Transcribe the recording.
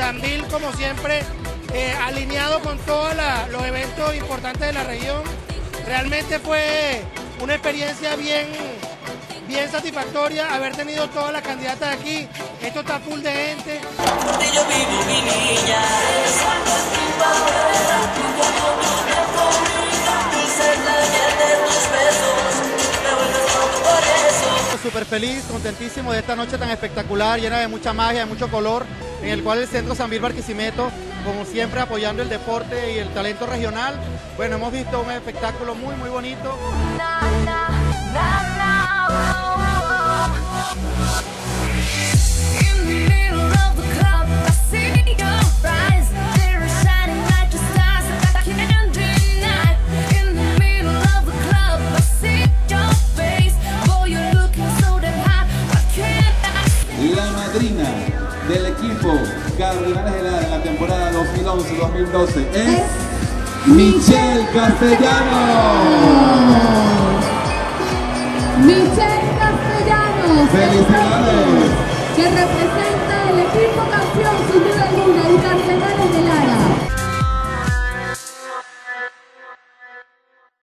Sambil, como siempre, eh, alineado con todos los eventos importantes de la región. Realmente fue una experiencia bien, bien satisfactoria haber tenido todas las candidatas aquí. Esto está full de gente. Súper feliz, contentísimo de esta noche tan espectacular, llena de mucha magia, de mucho color, en el cual el Centro San Bill Barquisimeto, como siempre apoyando el deporte y el talento regional. Bueno, hemos visto un espectáculo muy, muy bonito. del equipo Cardenales Helar en la temporada 2011-2012 es Michelle Castellanos. Michelle Castellanos. Felicidades. Que representa el equipo campeón.